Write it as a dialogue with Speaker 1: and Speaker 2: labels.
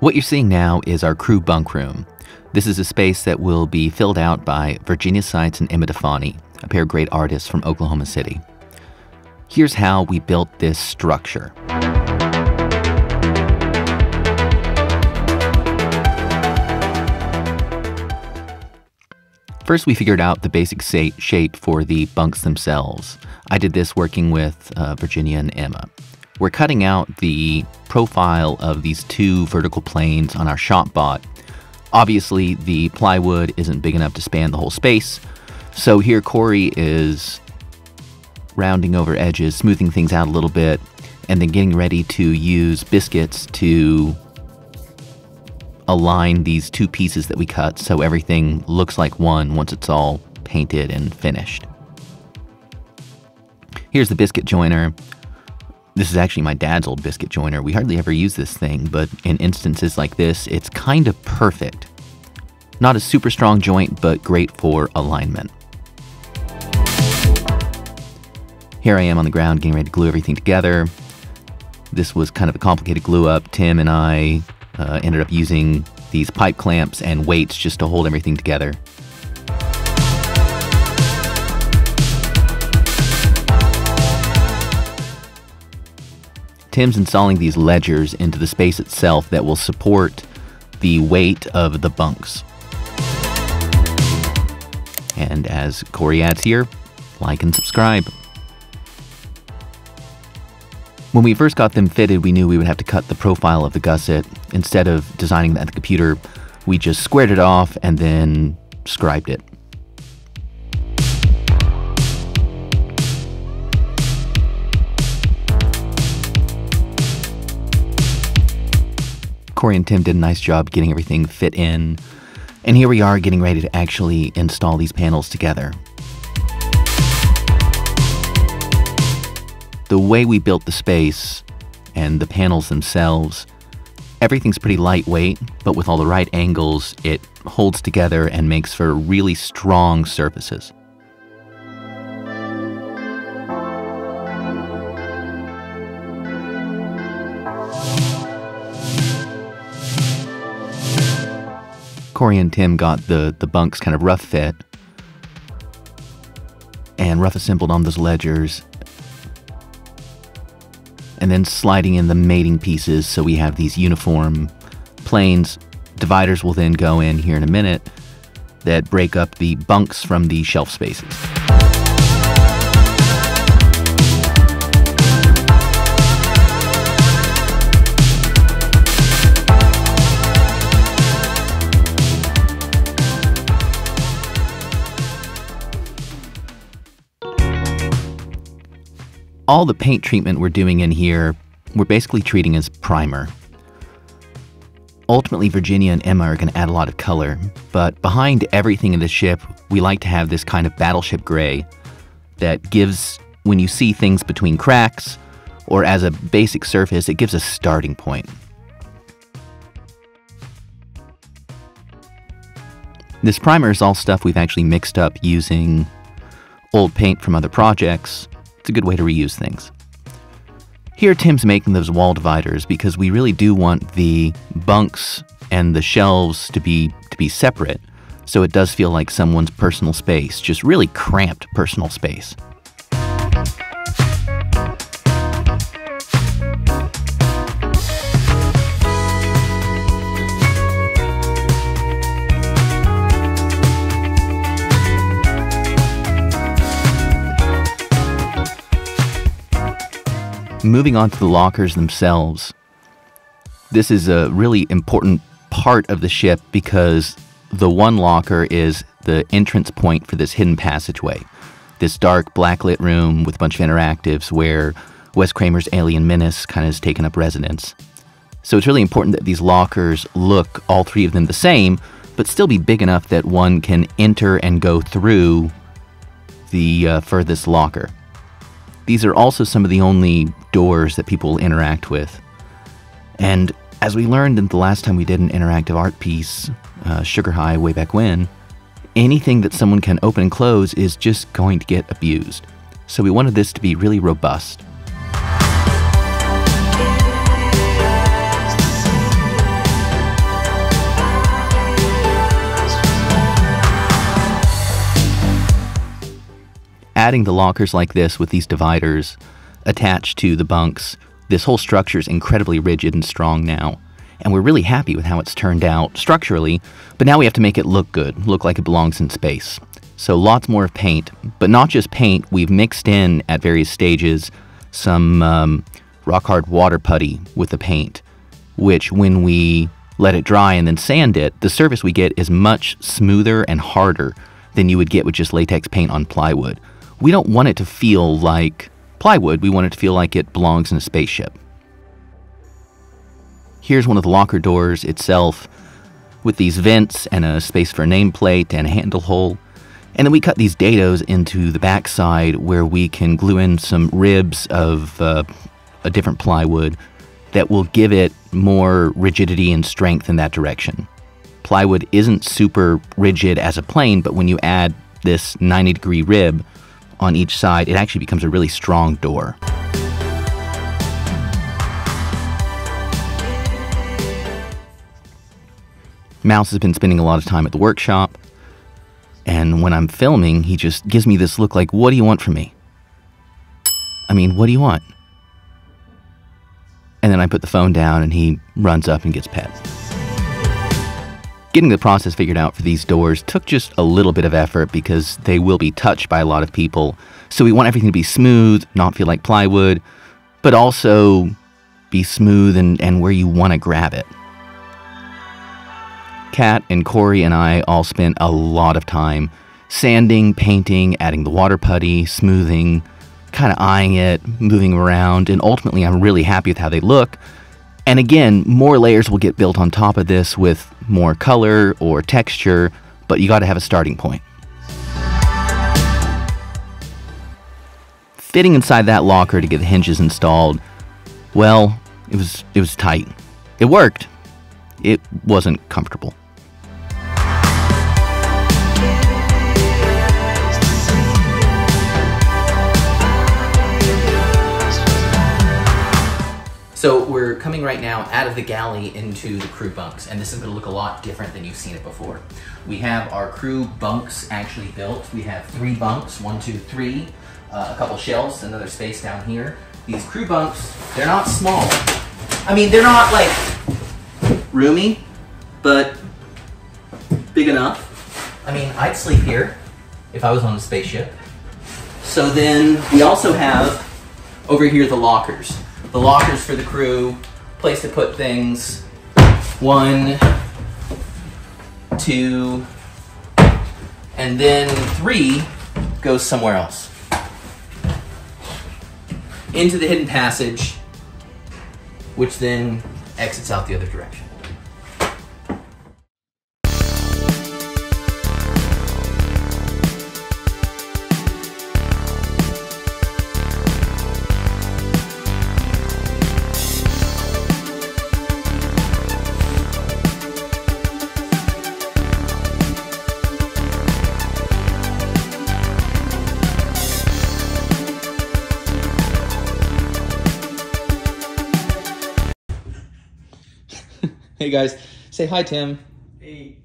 Speaker 1: What you're seeing now is our crew bunk room. This is a space that will be filled out by Virginia Seitz and Emma Difani, a pair of great artists from Oklahoma City. Here's how we built this structure. First, we figured out the basic shape for the bunks themselves. I did this working with uh, Virginia and Emma. We're cutting out the profile of these two vertical planes on our ShopBot. Obviously, the plywood isn't big enough to span the whole space, so here Corey is rounding over edges, smoothing things out a little bit, and then getting ready to use biscuits to align these two pieces that we cut so everything looks like one once it's all painted and finished. Here's the biscuit joiner. This is actually my dad's old biscuit joiner. We hardly ever use this thing, but in instances like this, it's kind of perfect. Not a super strong joint, but great for alignment. Here I am on the ground getting ready to glue everything together. This was kind of a complicated glue up. Tim and I uh, ended up using these pipe clamps and weights just to hold everything together. Tim's installing these ledgers into the space itself that will support the weight of the bunks. And as Corey adds here, like and subscribe. When we first got them fitted, we knew we would have to cut the profile of the gusset. Instead of designing that in the computer, we just squared it off and then scribed it. Corey and Tim did a nice job getting everything fit in. And here we are getting ready to actually install these panels together. the way we built the space and the panels themselves, everything's pretty lightweight, but with all the right angles, it holds together and makes for really strong surfaces. Corey and Tim got the, the bunks kind of rough fit and rough assembled on those ledgers and then sliding in the mating pieces so we have these uniform planes. Dividers will then go in here in a minute that break up the bunks from the shelf spaces. All the paint treatment we're doing in here, we're basically treating as primer. Ultimately, Virginia and Emma are going to add a lot of color, but behind everything in the ship, we like to have this kind of battleship gray that gives, when you see things between cracks or as a basic surface, it gives a starting point. This primer is all stuff we've actually mixed up using old paint from other projects it's a good way to reuse things. Here, Tim's making those wall dividers because we really do want the bunks and the shelves to be to be separate, so it does feel like someone's personal space, just really cramped personal space. Moving on to the lockers themselves, this is a really important part of the ship because the one locker is the entrance point for this hidden passageway. This dark, blacklit room with a bunch of interactives where Wes Kramer's Alien Menace kind of has taken up residence. So it's really important that these lockers look, all three of them, the same, but still be big enough that one can enter and go through the uh, furthest locker. These are also some of the only doors that people interact with. And as we learned in the last time we did an interactive art piece, uh, Sugar High, way back when, anything that someone can open and close is just going to get abused. So we wanted this to be really robust. Adding the lockers like this with these dividers attached to the bunks, this whole structure is incredibly rigid and strong now. And we're really happy with how it's turned out structurally, but now we have to make it look good, look like it belongs in space. So lots more of paint, but not just paint, we've mixed in at various stages some um, rock hard water putty with the paint, which when we let it dry and then sand it, the surface we get is much smoother and harder than you would get with just latex paint on plywood. We don't want it to feel like plywood, we want it to feel like it belongs in a spaceship. Here's one of the locker doors itself with these vents and a space for a nameplate and a handle hole. And then we cut these dados into the backside where we can glue in some ribs of uh, a different plywood that will give it more rigidity and strength in that direction. Plywood isn't super rigid as a plane, but when you add this 90 degree rib on each side, it actually becomes a really strong door. Mouse has been spending a lot of time at the workshop, and when I'm filming, he just gives me this look like, What do you want from me? I mean, what do you want? And then I put the phone down, and he runs up and gets pet. Getting the process figured out for these doors took just a little bit of effort because they will be touched by a lot of people. So we want everything to be smooth, not feel like plywood, but also be smooth and, and where you want to grab it. Kat and Corey and I all spent a lot of time sanding, painting, adding the water putty, smoothing, kind of eyeing it, moving around, and ultimately I'm really happy with how they look. And again, more layers will get built on top of this with more color or texture, but you got to have a starting point. Fitting inside that locker to get the hinges installed, well, it was it was tight. It worked. It wasn't comfortable. So we're coming right now out of the galley into the crew bunks, and this is gonna look a lot different than you've seen it before. We have our crew bunks actually built. We have three bunks, one, two, three, uh, a couple shelves, another space down here. These crew bunks, they're not small. I mean, they're not like roomy, but big enough. I mean, I'd sleep here if I was on a spaceship. So then we also have over here the lockers the lockers for the crew, place to put things. One, two, and then three goes somewhere else. Into the hidden passage, which then exits out the other direction.
Speaker 2: Hey guys, say hi, Tim.
Speaker 3: Hey.